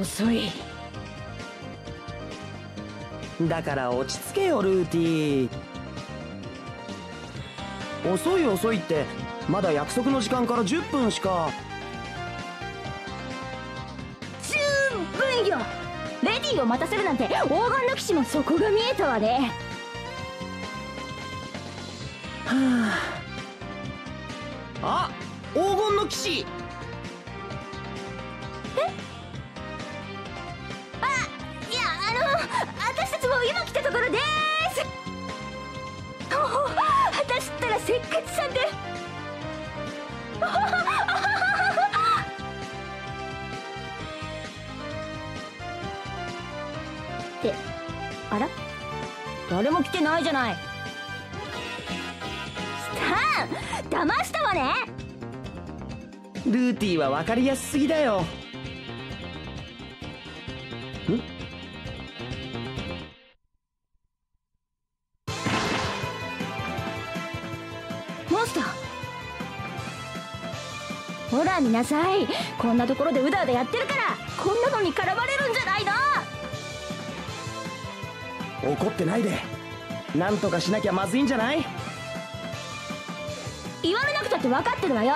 遅い。だから落ち着けよルーティ遅い遅いってまだ約束の時間から10分しか。十分よ。レディーを待たせるなんて黄金の騎士もそこが見えたわね。はあ。あ黄金の騎士ないじゃない。スタン騙したわね。ルーティは分かりやすすぎだよ。モンスター。ほら見なさい。こんなところでうだうだやってるからこんなのに絡まれるんじゃないの。怒ってないでなんとかしなきゃまずいんじゃない？言われなくたって分かってるわよ。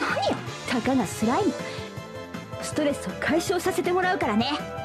何よ。たかがスライム。ストレスを解消させてもらうからね。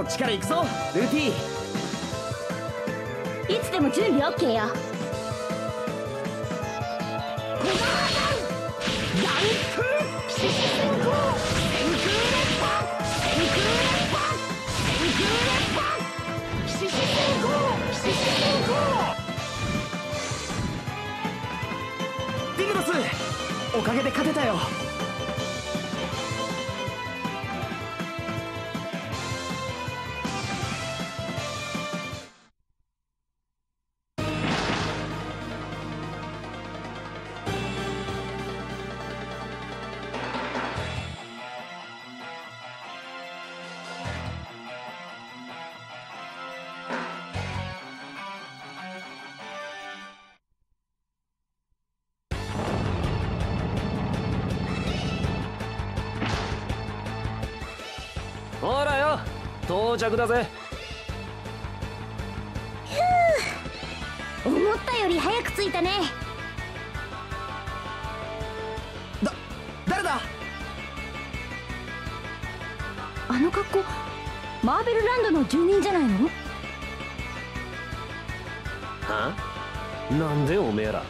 こっちから行くぞルーティいつでも準備 OK よ。おかげで勝てたよ着だぜ。思ったより早く着いたね。だ誰だ？あの格好マーベルランドの住人じゃないの？は？なんでおめえら？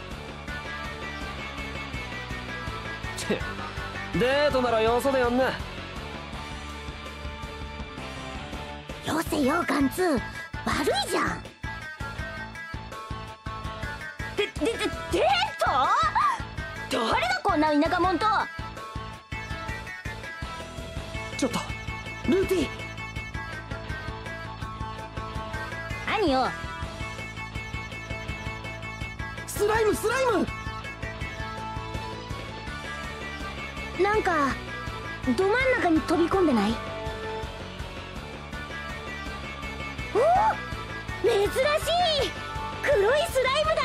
てデートならよそでやんなよせよガンツー悪いじゃん。でででデート？誰がこんな田舎者と？ちょっとルーティ何よスライムスライム。なんかど真ん中に飛び込んでない？珍しい黒いスライムだ。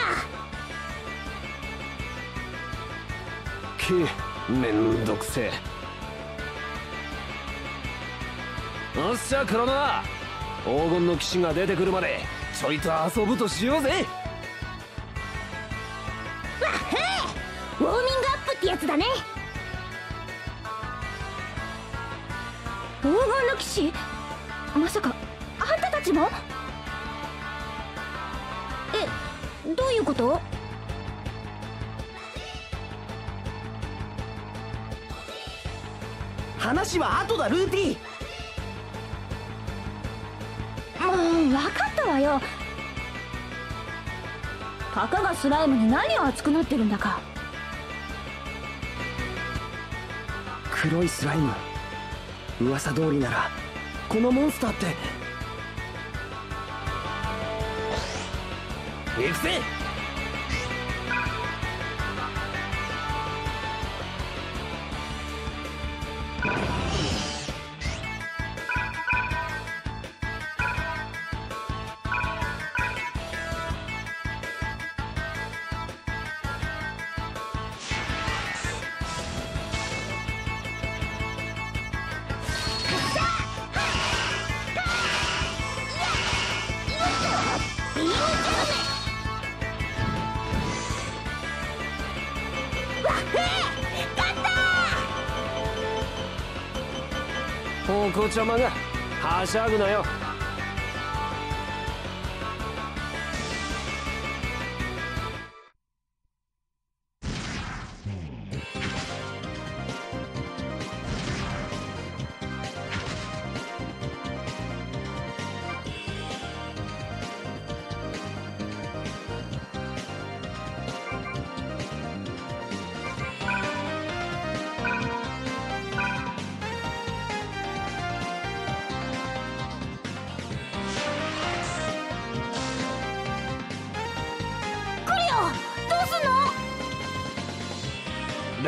けめんどくせえ。おっしゃ黒ノ黄金の騎士が出てくるまでちょいと遊ぶとしようぜ。わっへウォーミングアップってやつだね黄金の騎士？まさかあんたたちも？こと話は後だルーティもう分かったわよ。たかがスライムに何を熱くなってるんだか。黒いスライム。噂通りならこのモンスターって。行くぜ邪魔がはしゃぐなよ。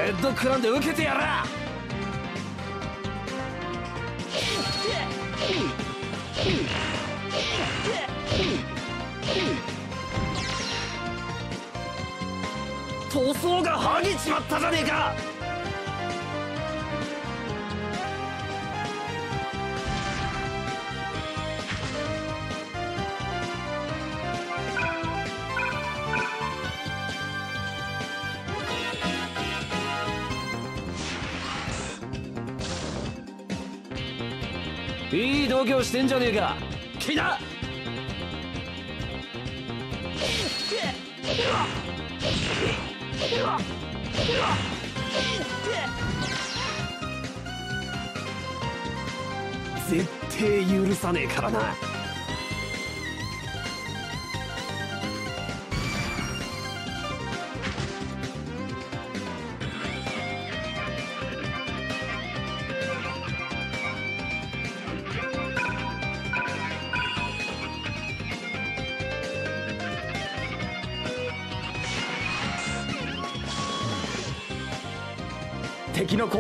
レッドクランで受けてやら塗装が剥げちまったじゃねえか。行業してんじゃねえか。来な絶対許さねえからな。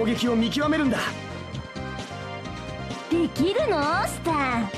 撃を見極めるんだ。できるの？スター。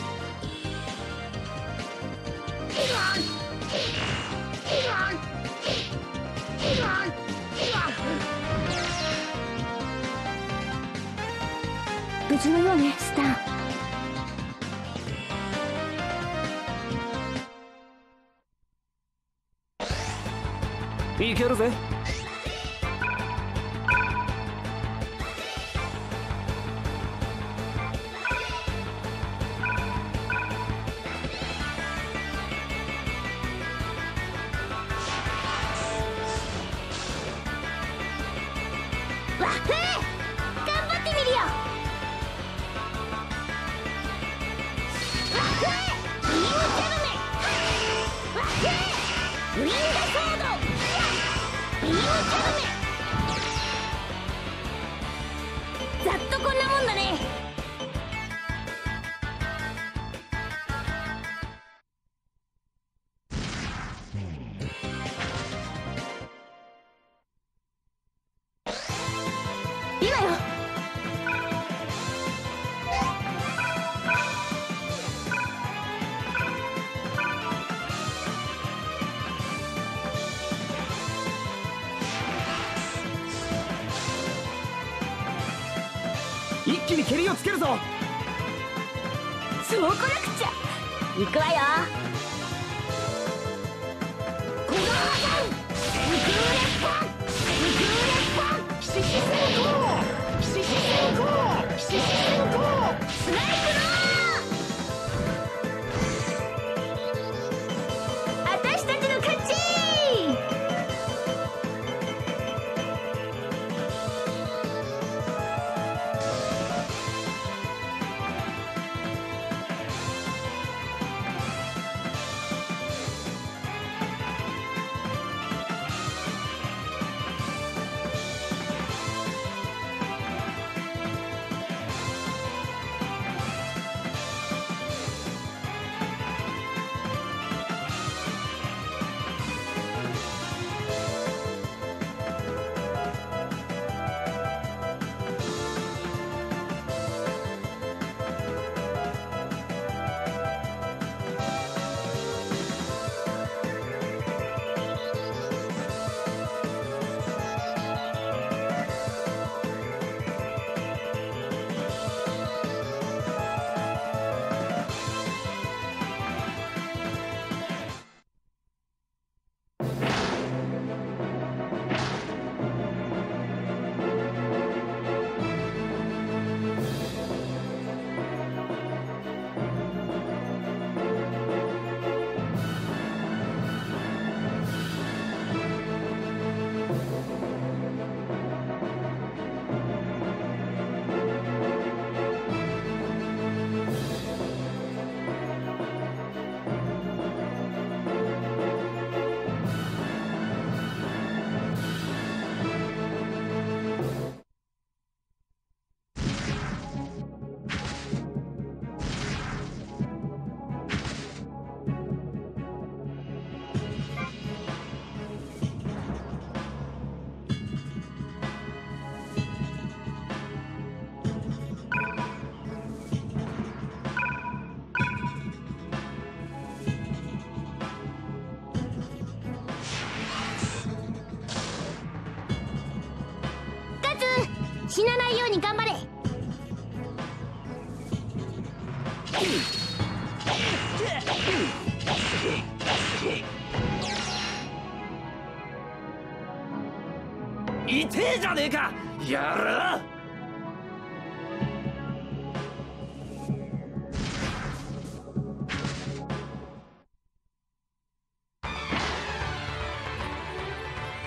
かやる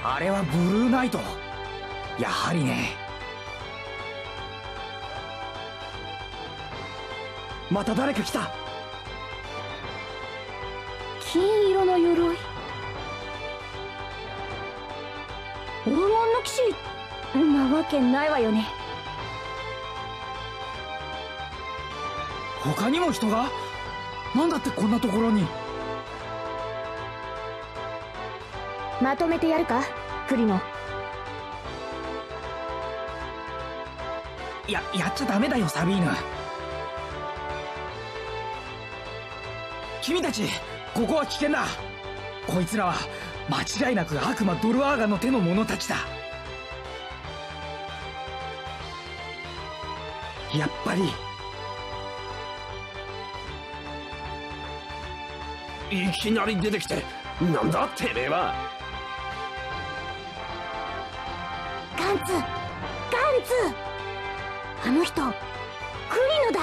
あれはブルーナイト。やはりね。また誰か来た。けないわよね。他にも人が？なんだってこんなところに。まとめてやるか？クリノややっちゃダメだよサビーヌ。君たちここは危険だ。こいつらは間違いなく悪魔ドルアーガの手の者たちだやっぱり。いきなり出てきてなんだ？てめえは。ガンツガンツ。あの人クリノだ。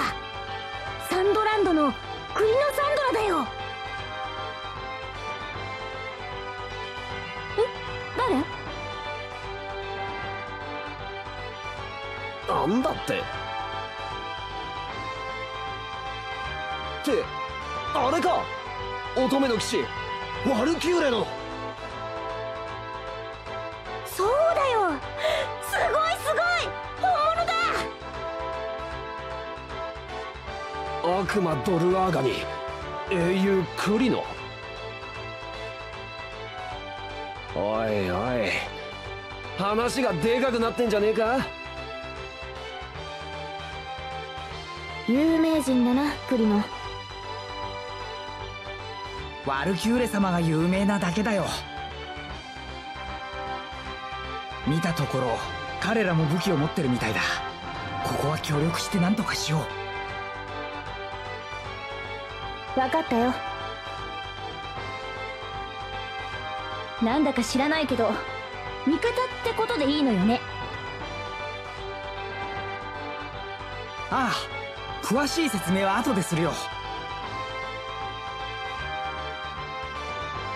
サンドランドのクリノサンドラだよ。え？誰？なんだってってあれか。乙女の騎士ワルキューレの。そうだよ。すごいすごい。本物だ。悪魔ドルアーガに英雄クリノ。おいおい話がでかくなってんじゃねえか？有名人だなクリノワルキューレ様が有名なだけだよ。見たところ彼らも武器を持ってるみたいだ。ここは協力して何とかしよう。分かったよ。なんだか知らないけど味方ってことでいいのよね。ああ詳しい説明は後でするよ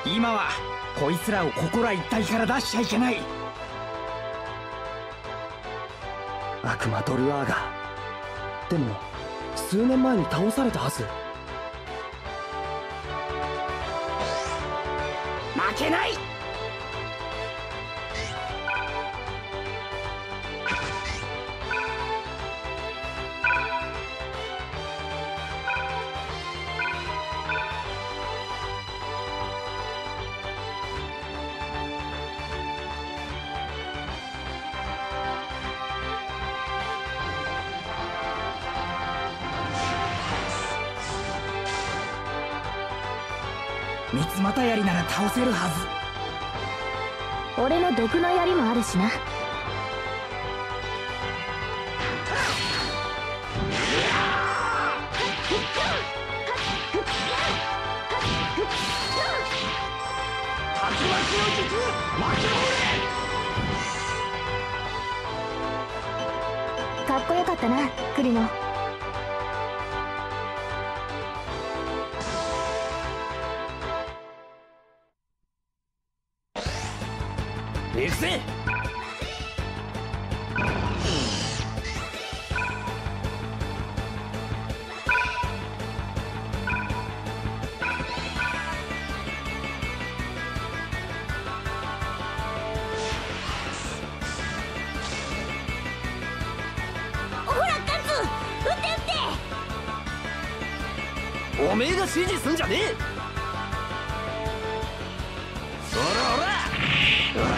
今はこいつらをここら一帯から出しちゃいけない。悪魔ドルアーガでも数年前に倒されたはず。負けない。三つ股槍なら倒せるはず。俺の毒の槍もあるしな。かっこよかったなクリノ。ね。えほらおらおら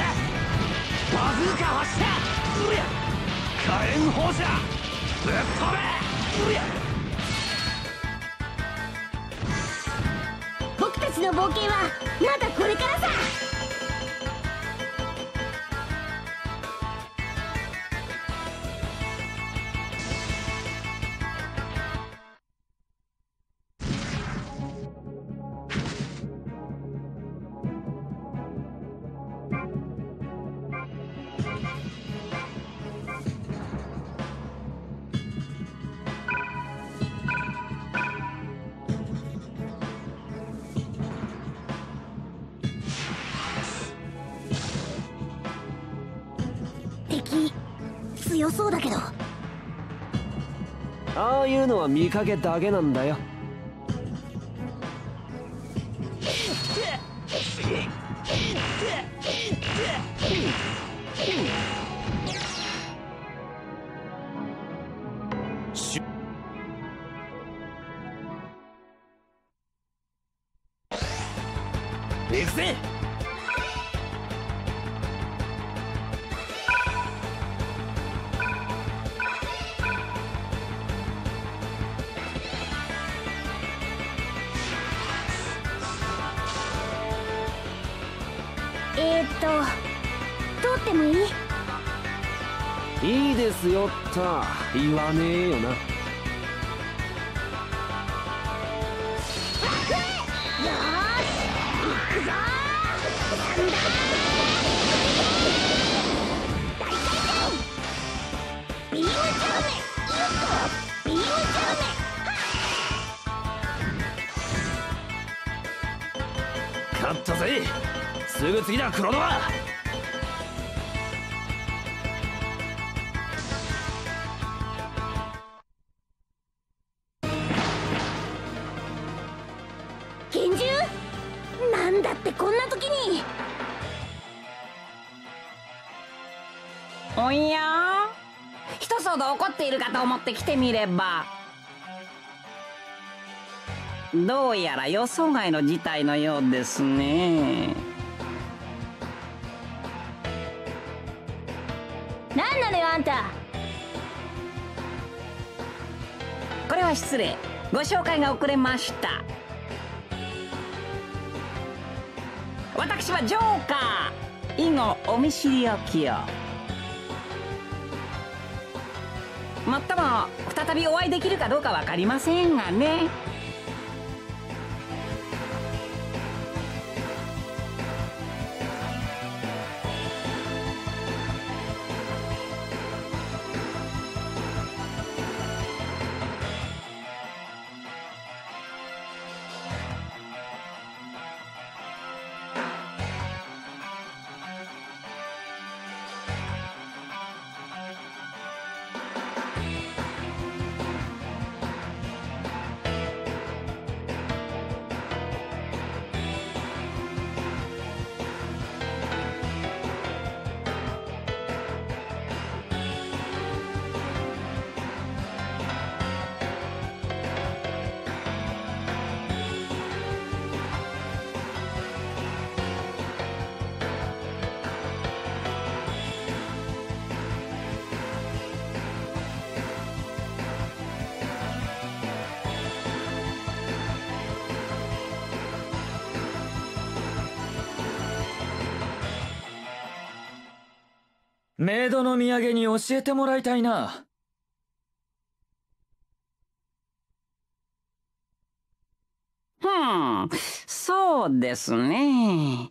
バズーカ発射。うりゃ。火炎放射。ぶっ飛べ。うりゃ。僕たちの冒険はまだこれからさ。は見かけだけなんだよ。と通ってもいい？いいですよった言わねえよな。次だクロノア拳銃？なんだってこんな時に。おや？一つほど怒っているかと思って来てみれば。どうやら予想外の事態のようですねこれは失礼。ご紹介が遅れました。私はジョーカー。以後お見知りおきを。もっとも再びお会いできるかどうか分かりませんがね。メイドの土産に教えてもらいたいな。ふんそうですね。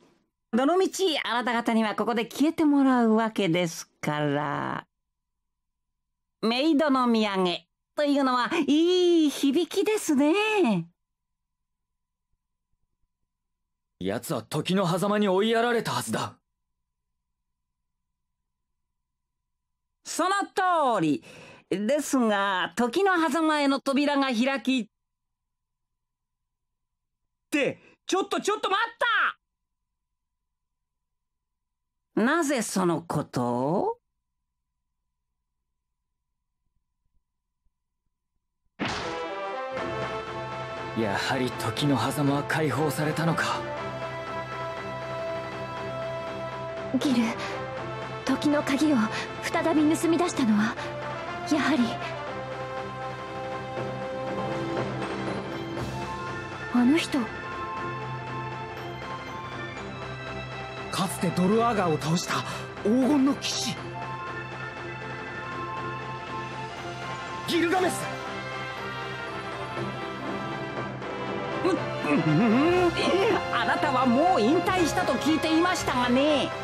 どのみちあなた方にはここで消えてもらうわけですから。メイドの土産というのはいい響きですね。奴は時の狭間に追いやられたはずだその通り。ですが時の狭間への扉が開き。ってちょっとちょっと待った！なぜそのことを？やはり時の狭間は解放されたのか。ギル時の鍵を再び盗み出したのはやはりあの人。かつてドルアーガーを倒した黄金の騎士。ギルガメス。あなたはもう引退したと聞いていましたがね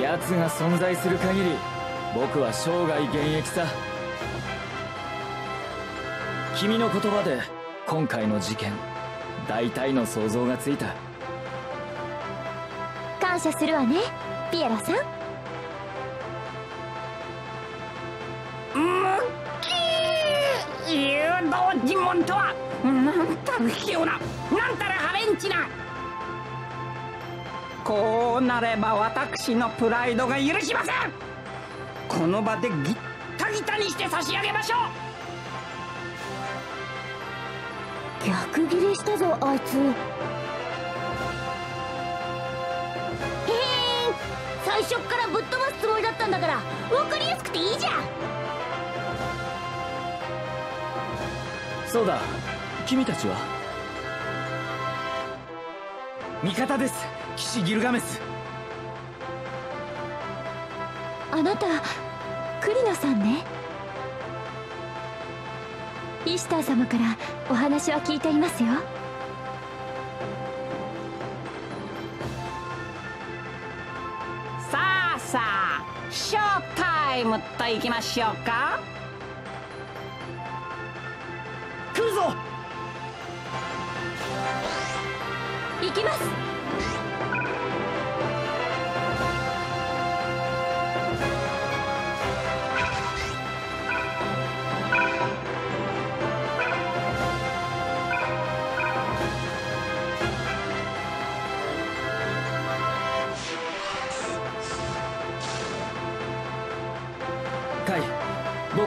奴が存在する限り僕は生涯現役さ。君の言葉で今回の事件大体の想像がついた。感謝するわねピエロさん。ムッキー誘導尋問とはなんたる卑怯ななんたるハレンチなこうなれば私のプライドが許しません。この場でギッタギタにして差し上げましょう。逆ギレしたぞあいつ。へえ最初っからぶっ飛ばすつもりだったんだから分かりやすくていいじゃん。そうだ。君たちは？味方です騎士ギルガメス。あなたクリノさんね。イシター様からお話は聞いていますよ。さあさあショータイムといきましょうか。来るぞ。行きます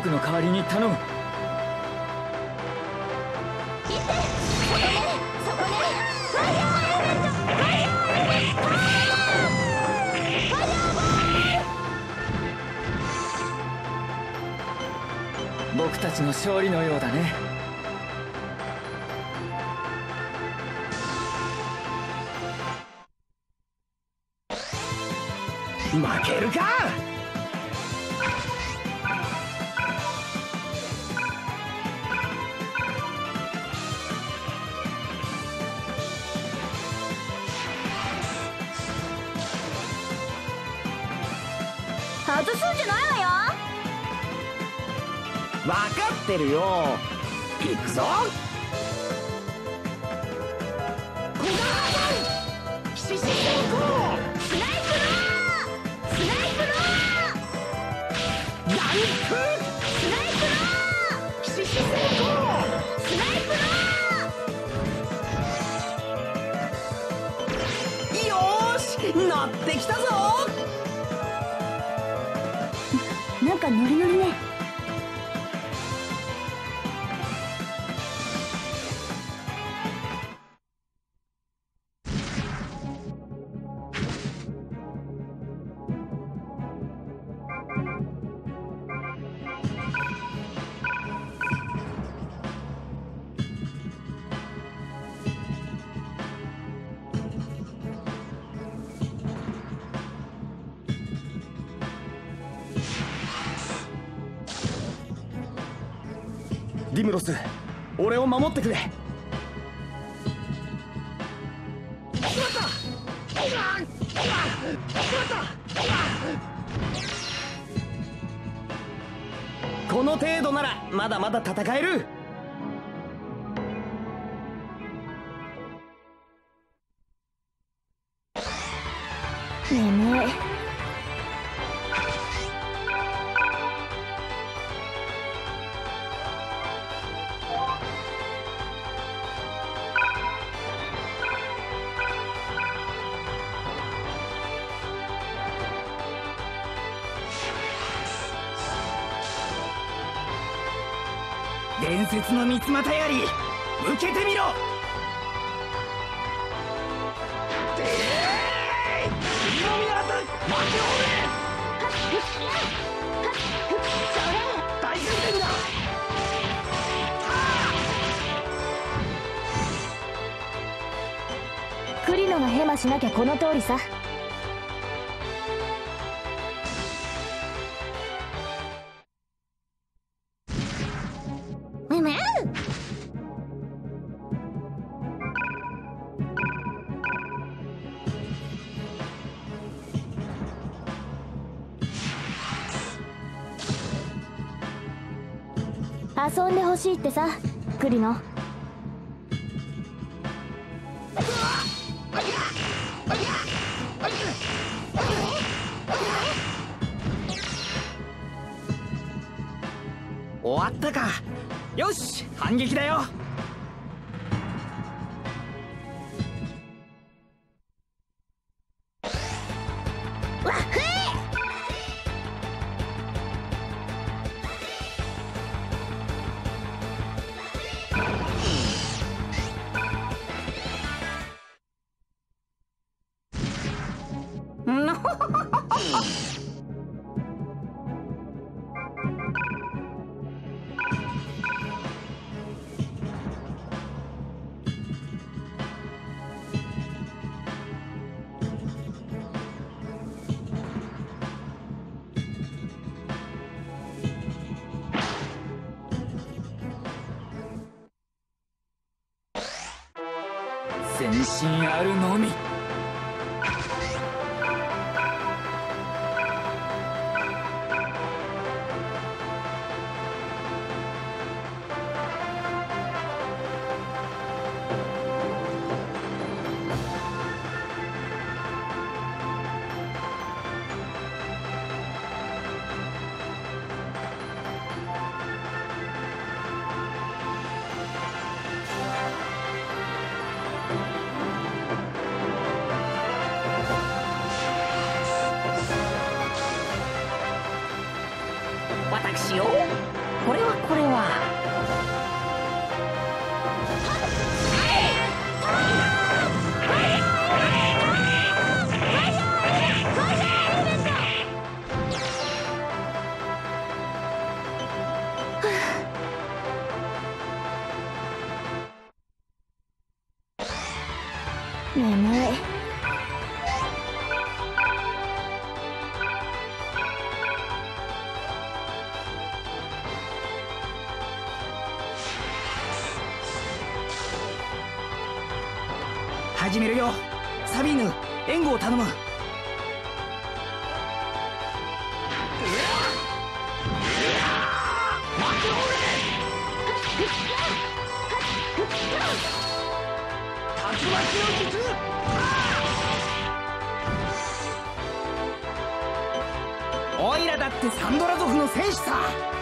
僕の代わりに頼む。僕たちの勝利のようだね外すんじゃないわよ。分かってるよ。行くぞ。小川さん獅子先行スナイプロースナイプローヤンクスナイプロー獅子先行スナイプロよーし乗ってきたぞーなディムロス俺を守ってくれ。この程度ならまだまだ戦える。眠い。説の三つ股槍受けてみろ。大前転だ。クリノがヘマしなきゃこの通りさ。遊んでほしいってさクリノ。終わったか。よし反撃だよ。頼む。オイラだってサンドラ族の戦士さ。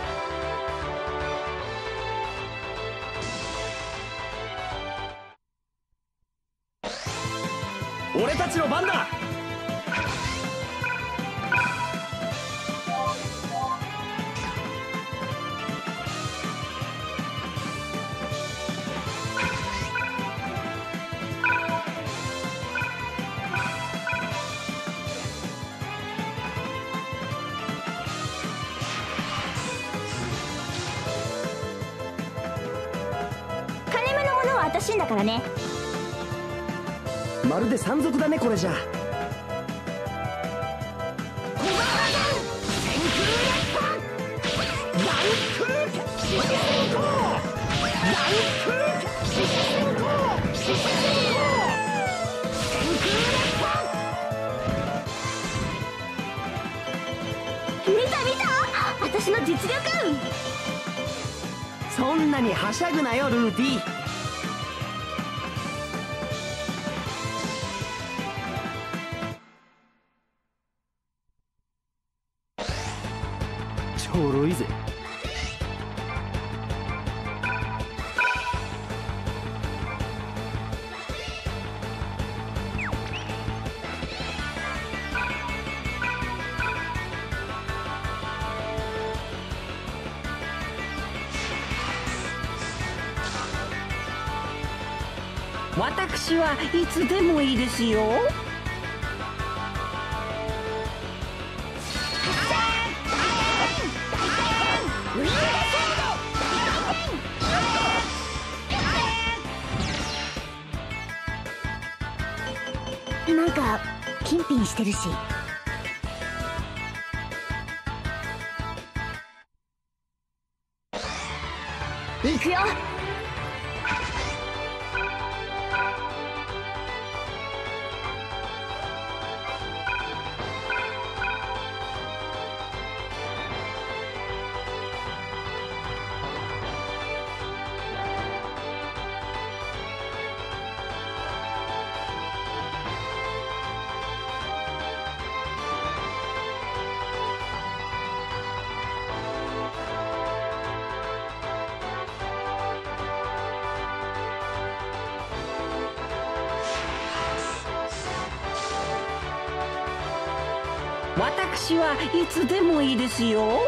じゃ。実力。そんなにはしゃぐなよルーティちスでもいいですよ。なんかピンピンしてるし。私はいつでもいいですよ。